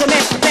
cement.